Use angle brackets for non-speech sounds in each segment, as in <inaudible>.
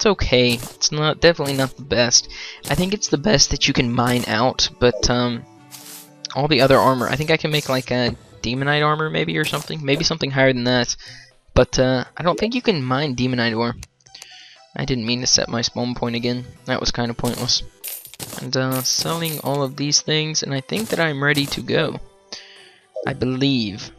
It's okay. It's not definitely not the best. I think it's the best that you can mine out, but um, all the other armor, I think I can make like a demonite armor maybe or something, maybe something higher than that. But uh, I don't think you can mine demonite ore. I didn't mean to set my spawn point again. That was kind of pointless. And uh, selling all of these things, and I think that I'm ready to go. I believe.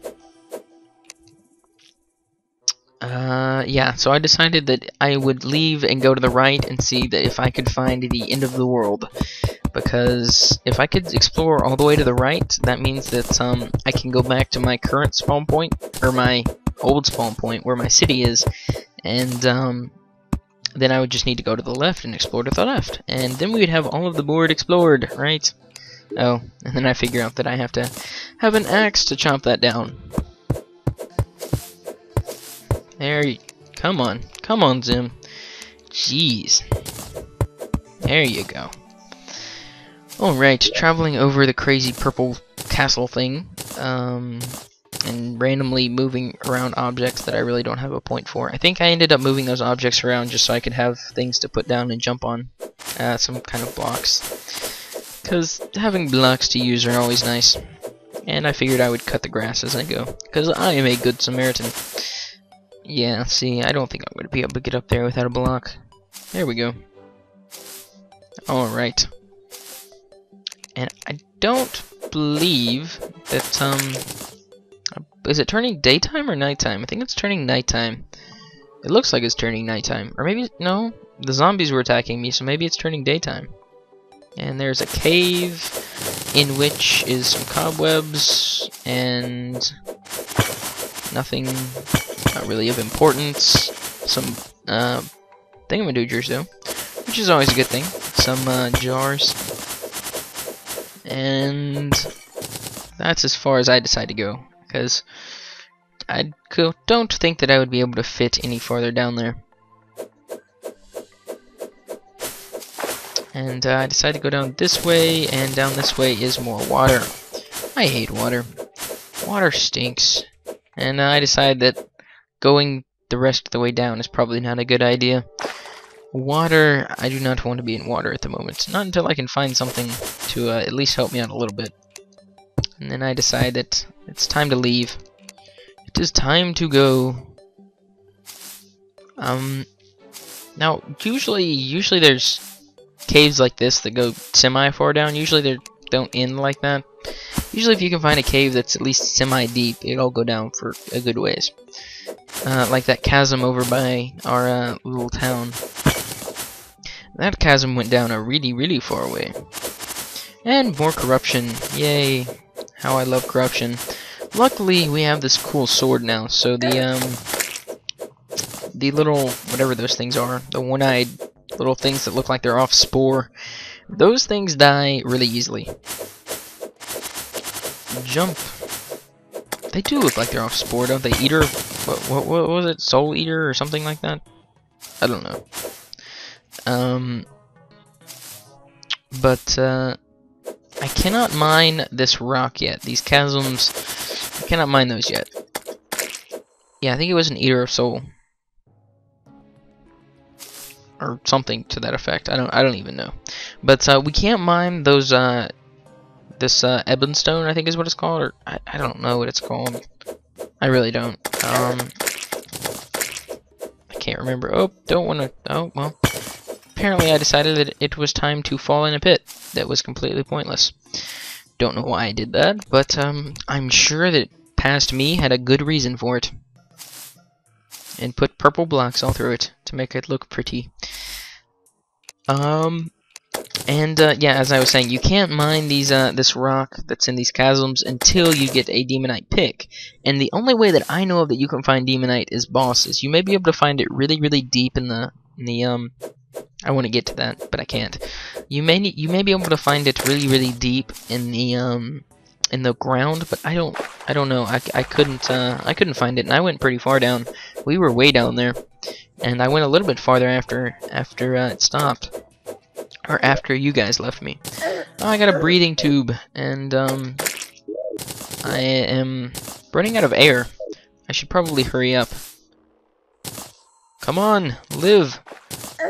Uh, yeah, so I decided that I would leave and go to the right and see that if I could find the end of the world. Because if I could explore all the way to the right, that means that um, I can go back to my current spawn point, or my old spawn point, where my city is, and um, then I would just need to go to the left and explore to the left. And then we would have all of the board explored, right? Oh, and then I figure out that I have to have an axe to chop that down. There you... Come on. Come on, Zim. Jeez. There you go. Alright, traveling over the crazy purple castle thing. Um, and randomly moving around objects that I really don't have a point for. I think I ended up moving those objects around just so I could have things to put down and jump on. Uh, some kind of blocks. Because having blocks to use are always nice. And I figured I would cut the grass as I go. Because I am a good Samaritan. Yeah, see, I don't think I'm going to be able to get up there without a block. There we go. Alright. And I don't believe that, um... Is it turning daytime or nighttime? I think it's turning nighttime. It looks like it's turning nighttime. Or maybe, no, the zombies were attacking me, so maybe it's turning daytime. And there's a cave in which is some cobwebs and nothing not really of importance. Some uh, thingamadoogers though, which is always a good thing. Some uh, jars, and that's as far as I decide to go because I don't think that I would be able to fit any farther down there. And uh, I decided to go down this way, and down this way is more water. I hate water. Water stinks. And uh, I decided that going the rest of the way down is probably not a good idea. Water, I do not want to be in water at the moment. Not until I can find something to uh, at least help me out a little bit. And then I decide that it's time to leave. It is time to go. Um, now, usually, usually there's caves like this that go semi-far down. Usually they don't end like that. Usually if you can find a cave that's at least semi-deep, it'll go down for a good ways. Uh, like that chasm over by our uh, little town. That chasm went down a really, really far away. And more corruption. Yay. How I love corruption. Luckily, we have this cool sword now, so the, um... The little, whatever those things are, the one-eyed little things that look like they're off spore, those things die really easily. Jump. They do look like they're off spore, don't they? Eater, what, what, what was it? Soul Eater or something like that? I don't know. Um, but, uh, I cannot mine this rock yet. These chasms, I cannot mine those yet. Yeah, I think it was an Eater of Soul. Or something to that effect. I don't I don't even know. But uh, we can't mine those uh, this uh, Ebonstone, I think is what it's called, or I, I don't know what it's called. I really don't. Um, I can't remember. Oh, don't want to. Oh, well. Apparently, I decided that it was time to fall in a pit that was completely pointless. Don't know why I did that, but um, I'm sure that past me had a good reason for it. And put purple blocks all through it to make it look pretty. Um, and uh, yeah, as I was saying, you can't mine these uh, this rock that's in these chasms until you get a demonite pick. And the only way that I know of that you can find demonite is bosses. You may be able to find it really, really deep in the in the um. I want to get to that, but I can't. You may you may be able to find it really, really deep in the um in the ground, but I don't I don't know. I, I couldn't uh, I couldn't find it, and I went pretty far down. We were way down there, and I went a little bit farther after after uh, it stopped or after you guys left me. Oh, I got a breathing tube, and um, I am running out of air. I should probably hurry up. Come on, live.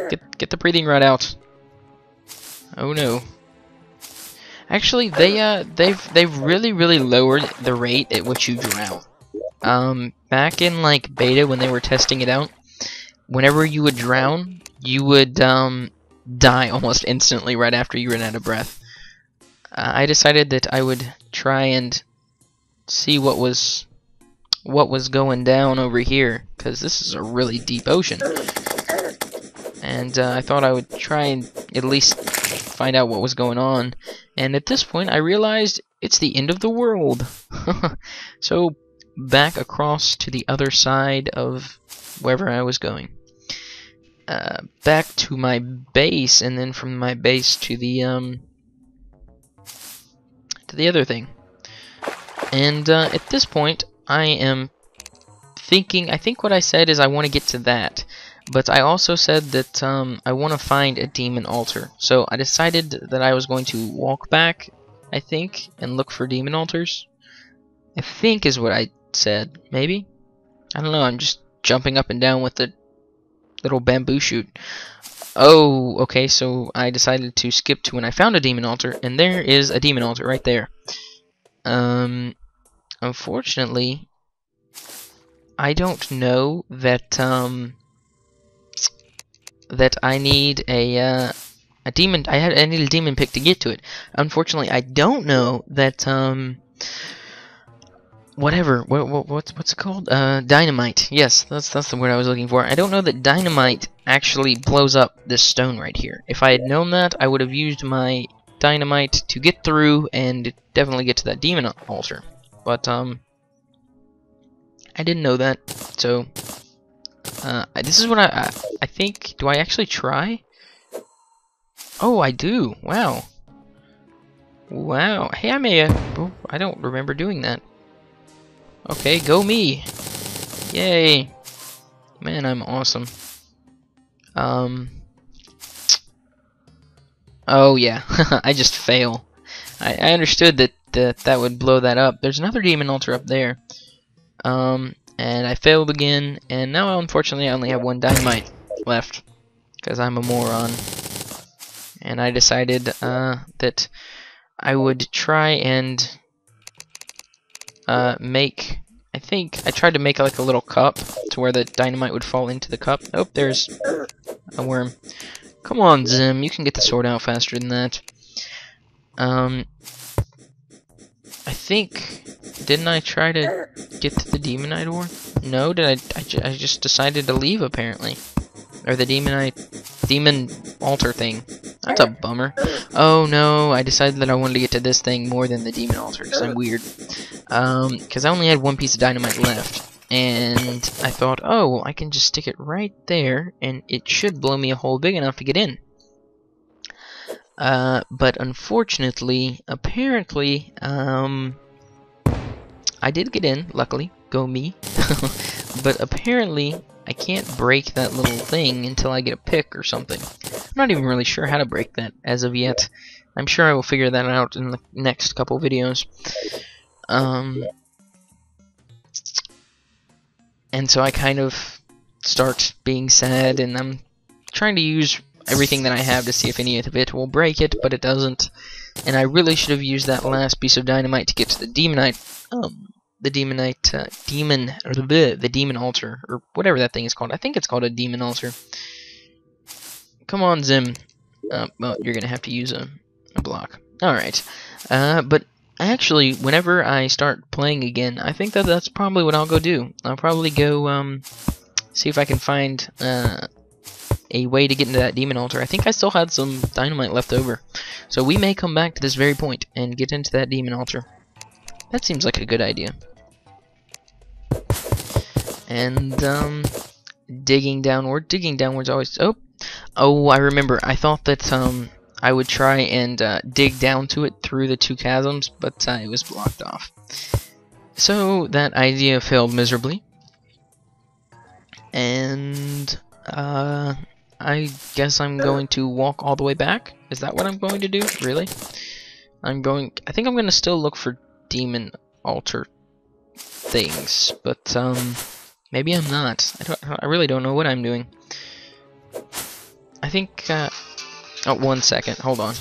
get get the breathing rod out. Oh no. Actually, they uh they've they've really really lowered the rate at which you drown. Um, back in like beta when they were testing it out, whenever you would drown, you would um die almost instantly right after you ran out of breath. Uh, I decided that I would try and see what was what was going down over here because this is a really deep ocean. And uh, I thought I would try and at least find out what was going on. And at this point I realized it's the end of the world. <laughs> So back across to the other side of wherever I was going uh, back to my base and then from my base to the um to the other thing and uh, at this point, I am thinking, I think what I said is I want to get to that. But I also said that um, I want to find a demon altar. So I decided that I was going to walk back, I think, and look for demon altars. I think is what I said. Maybe? I don't know, I'm just jumping up and down with the little bamboo shoot. Oh, okay, so I decided to skip to when I found a demon altar, and there is a demon altar right there. Um, unfortunately, I don't know that um, that I need a uh, a demon. I had I need a demon pick to get to it. Unfortunately, I don't know that um, whatever what, what what's what's it called? Uh, dynamite. Yes, that's that's the word I was looking for. I don't know that dynamite actually blows up this stone right here. If I had known that, I would have used my dynamite to get through and definitely get to that demon altar. But, um, I didn't know that, so, uh, this is what I, I, I think, do I actually try? Oh, I do, wow. Wow, hey, I may have, oh, I don't remember doing that. Okay, go me! Yay! Man, I'm awesome. Um, oh yeah, <laughs> I just fail. I, I understood that that that would blow that up. There's another demon altar up there. Um, and I failed again, and now unfortunately I only have one dynamite left because I'm a moron. And I decided uh, that I would try and uh, make. I think I tried to make like a little cup to where the dynamite would fall into the cup. Oh, there's a worm. Come on, Zim, you can get the sword out faster than that. Um, I think, didn't I try to get to the Demonite ore? No, did I, I, ju I just decided to leave, apparently. Or the Demonite, Demon altar thing. That's a bummer. Oh no, I decided that I wanted to get to this thing more than the Demon altar, because I'm weird. Um, because I only had one piece of dynamite left. And I thought, oh, well, I can just stick it right there, and it should blow me a hole big enough to get in. Uh, but unfortunately, apparently, um, I did get in, luckily, go me. <laughs> but apparently, I can't break that little thing until I get a pick or something. I'm not even really sure how to break that as of yet. I'm sure I will figure that out in the next couple videos. Um, and so I kind of start being sad, and I'm trying to use everything that I have to see if any of it will break it, but it doesn't. And I really should have used that last piece of dynamite to get to the demonite, um, the demonite, uh, demon, or the, the demon altar, or whatever that thing is called. I think it's called a demon altar. Come on, Zim. Uh, well, you're gonna have to use a, a block. Alright. Uh, but actually, whenever I start playing again, I think that that's probably what I'll go do. I'll probably go, um, see if I can find, uh, a way to get into that demon altar. I think I still had some dynamite left over. So we may come back to this very point and get into that demon altar. That seems like a good idea. And, um, digging downward. Digging downward's always... Oh, oh, I remember. I thought that, um, I would try and uh, dig down to it through the two chasms, but uh, it was blocked off. So that idea failed miserably. And uh, I guess I'm going to walk all the way back. Is that what I'm going to do? Really? I'm going... I think I'm going to still look for demon altar things, but um, maybe I'm not. I, don't, I really don't know what I'm doing. I think, uh, oh, one second, hold on.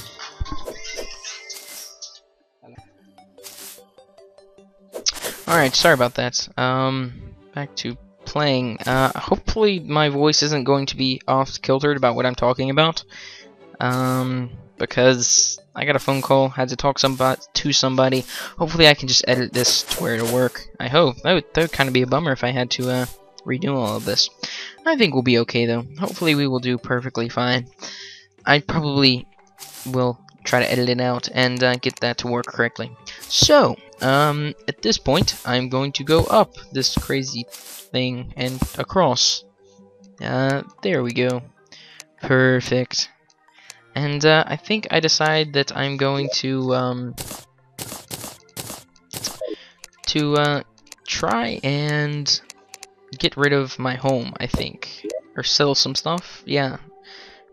Alright, sorry about that. Um, back to playing. Uh, hopefully my voice isn't going to be off-kiltered about what I'm talking about. Um, because I got a phone call, had to talk somebody to somebody. Hopefully I can just edit this to where it'll work. I hope. That would, that would kind of be a bummer if I had to, uh, redo all of this. I think we'll be okay, though. Hopefully we will do perfectly fine. I probably will try to edit it out and uh, get that to work correctly. So, um, at this point, I'm going to go up this crazy thing and across. Uh, there we go. Perfect. And uh, I think I decide that I'm going to um, to uh, try and get rid of my home. I think, or sell some stuff. Yeah,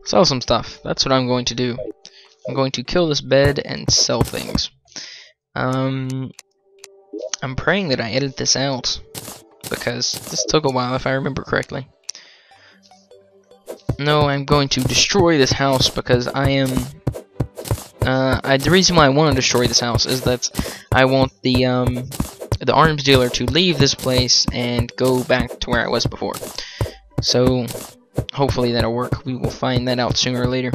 sell some stuff. That's what I'm going to do. I'm going to kill this bed and sell things. Um, I'm praying that I edit this out because this took a while if I remember correctly. No, I'm going to destroy this house because I am... Uh, I, the reason why I want to destroy this house is that I want the, um, the arms dealer to leave this place and go back to where I was before. So, hopefully that'll work. We will find that out sooner or later.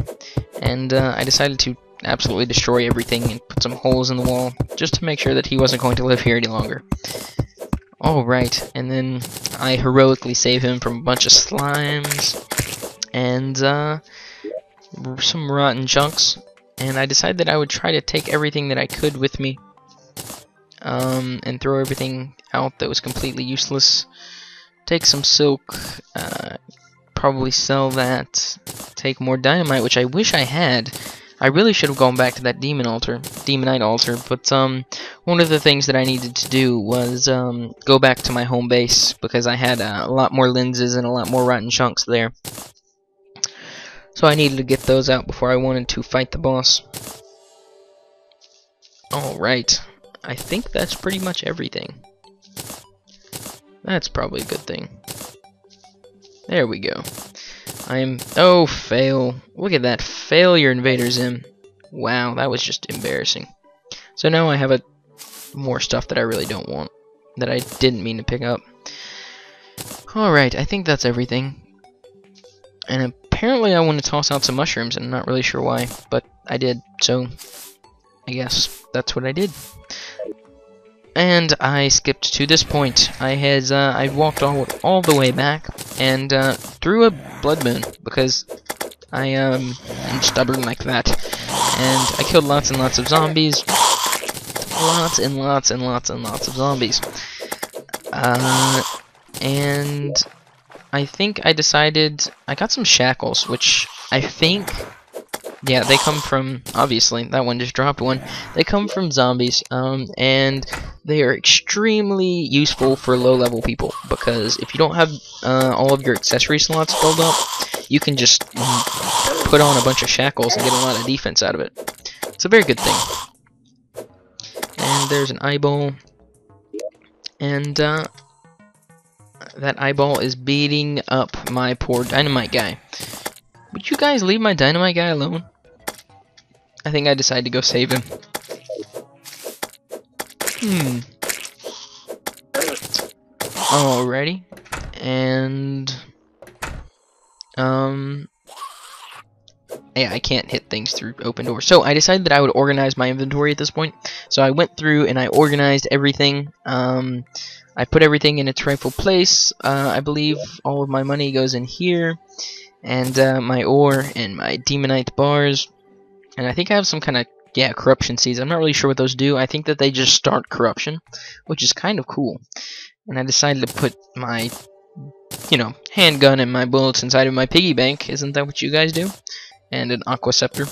And uh, I decided to absolutely destroy everything and put some holes in the wall just to make sure that he wasn't going to live here any longer. Alright, and then I heroically save him from a bunch of slimes and uh, some rotten chunks. And I decided that I would try to take everything that I could with me um, and throw everything out that was completely useless. Take some silk, uh, probably sell that, take more dynamite, which I wish I had. I really should have gone back to that demon altar, demonite altar, but um, one of the things that I needed to do was um, go back to my home base because I had uh, a lot more lenses and a lot more rotten chunks there. So I needed to get those out before I wanted to fight the boss. Alright, I think that's pretty much everything. That's probably a good thing. There we go. I'm... Oh, fail. Look at that. Failure invaders in. Wow, that was just embarrassing. So now I have a more stuff that I really don't want. That I didn't mean to pick up. Alright, I think that's everything. And apparently I want to toss out some mushrooms, and I'm not really sure why, but I did, so I guess that's what I did. And I skipped to this point. I had uh, I walked all all the way back and uh, through a blood moon because I um am stubborn like that, and I killed lots and lots of zombies, lots and lots and lots and lots of zombies. Uh, and I think I decided I got some shackles, which I think yeah, they come from obviously that one just dropped one. They come from zombies, um, and they are extremely useful for low-level people because if you don't have uh, all of your accessory slots filled up, you can just put on a bunch of shackles and get a lot of defense out of it. It's a very good thing. And there's an eyeball, and uh, that eyeball is beating up my poor dynamite guy. Would you guys leave my dynamite guy alone? I think I decided to go save him. Hmm. Alrighty. And... Um... Yeah, I can't hit things through open doors. So I decided that I would organize my inventory at this point. So I went through and I organized everything. Um, I put everything in its rightful place. Uh, I believe all of my money goes in here, and uh, my ore and my demonite bars, and I think I have some kind of yeah corruption seeds. I'm not really sure what those do. I think that they just start corruption, which is kind of cool. And I decided to put my you know handgun and my bullets inside of my piggy bank. Isn't that what you guys do? And an aqua scepter.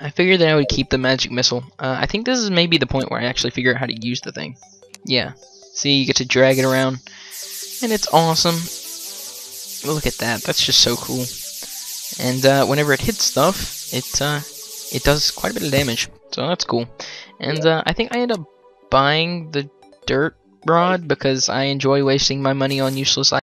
I figured that I would keep the magic missile. Uh, I think this is maybe the point where I actually figure out how to use the thing. Yeah, See, you get to drag it around, and it's awesome. Look at that, that's just so cool. And uh, whenever it hits stuff, it uh, it does quite a bit of damage, so that's cool. And uh, I think I end up buying the dirt rod because I enjoy wasting my money on useless items.